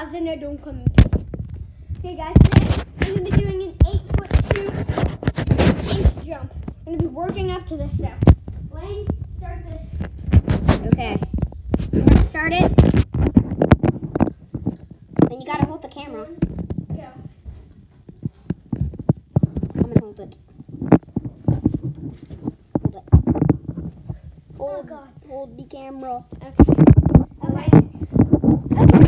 in there, don't come Okay guys, today I'm going to be doing an 8 foot 2 inch jump. I'm going to be working up to this step. Lane, start this. Okay. You're to start it. Then you got to hold the camera. Go. Come and hold it. Hold it. Hold, oh God. hold the camera. Okay. Okay. okay.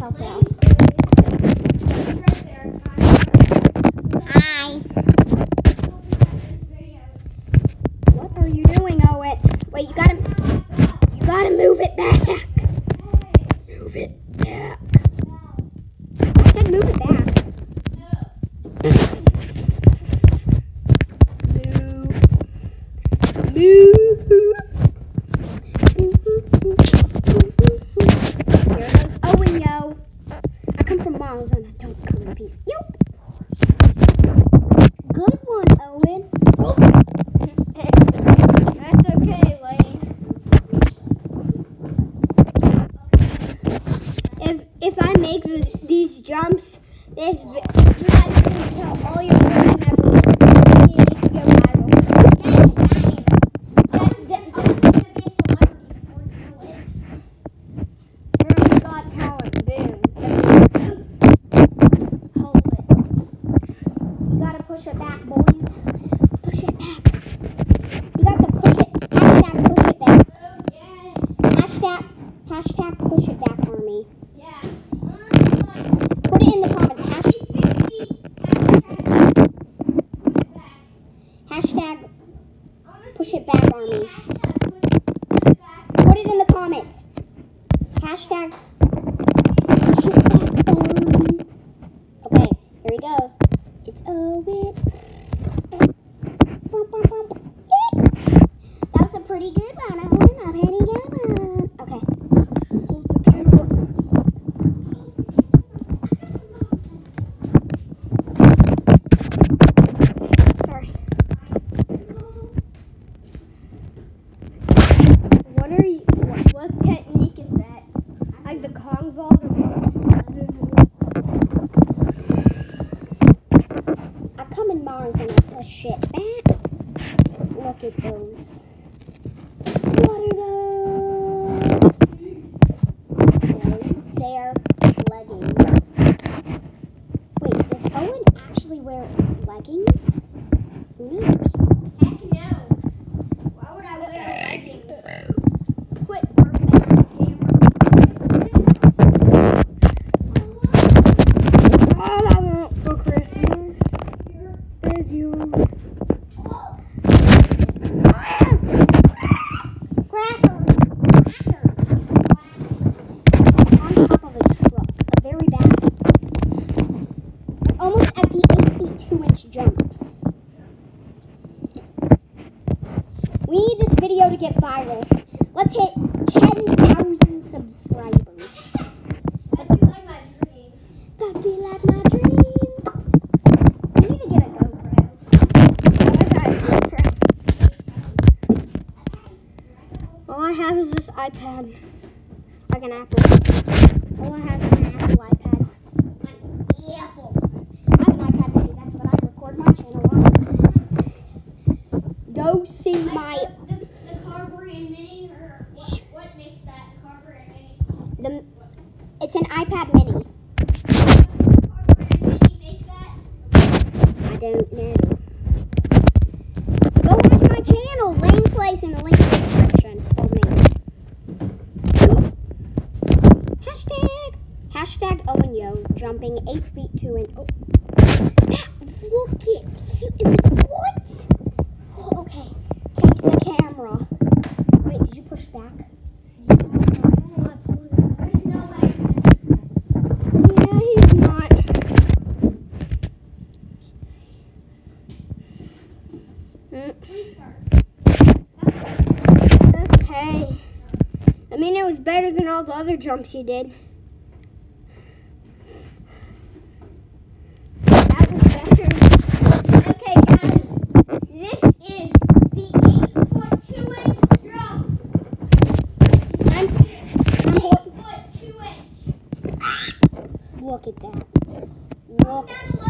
khẩu. make these jumps. This you guys can tell all your friends and oh you need to go viral. Push it back, boys. Push it back. arkadaşlar. We need this video to get viral. Let's hit 10,000 subscribers. That'd be like my dream. That'd be like my dream. We need to get a GoPro. All I have is this iPad. Like an Apple. All I have an Apple iPad. Apple. I have an iPad mini. That's what I record my channel on. Go see my. The, the, the Carberry and Mini, or what, what makes that Carberry and Mini? The, it's an iPad mini. Carberry and Mini make that? I don't know. Go watch my channel, Lane Plays, in the link in the description. Oh man. Hashtag. Owen Yo jumping 8 feet 2 inch. Oh. That, look. It was what? Oh, okay. Take the camera. Wait, did you push back? Yeah, he's not. Mm. Okay. I mean, it was better than all the other jumps you did. That was better. Okay, guys. This is the eight foot two inch drum. I'm, I'm Eight hor- foot two inch. Look at that. Look.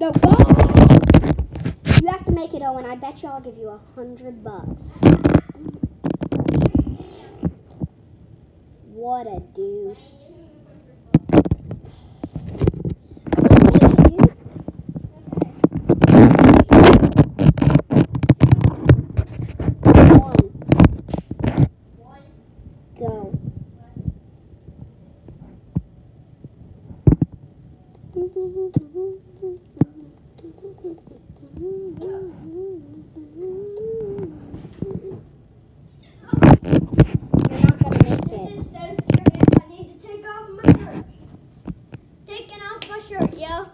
No, go. You have to make it, Owen. I bet you I'll give you a hundred bucks. What a dude. Come on, make it, dude. One, go. You're not gonna make This it. is so serious. I need to take off my shirt. Taking off my shirt, yo.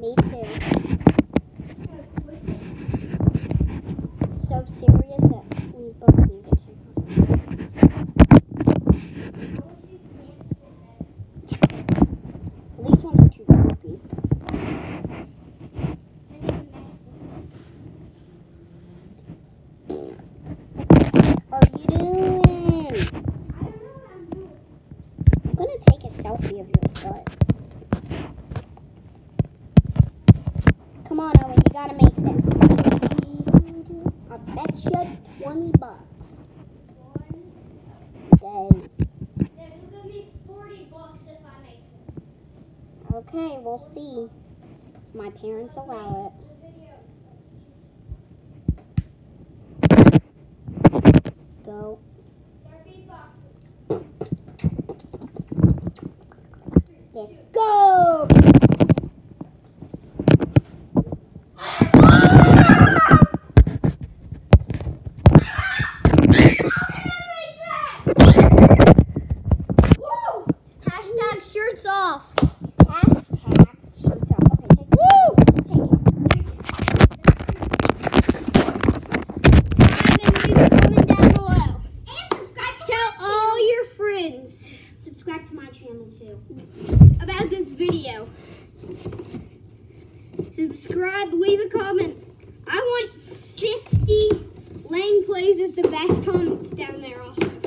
Me too. Okay, we'll see. My parents allow it. Go. Let's go! Hashtag shirts off. Hashtag shoots off. Okay, take Woo! Take Comment down below. it. And subscribe to Tell all your friends Subscribe to my channel too. about this video. Subscribe, leave a comment. I want 50 Lane Plays is the best comments down there also.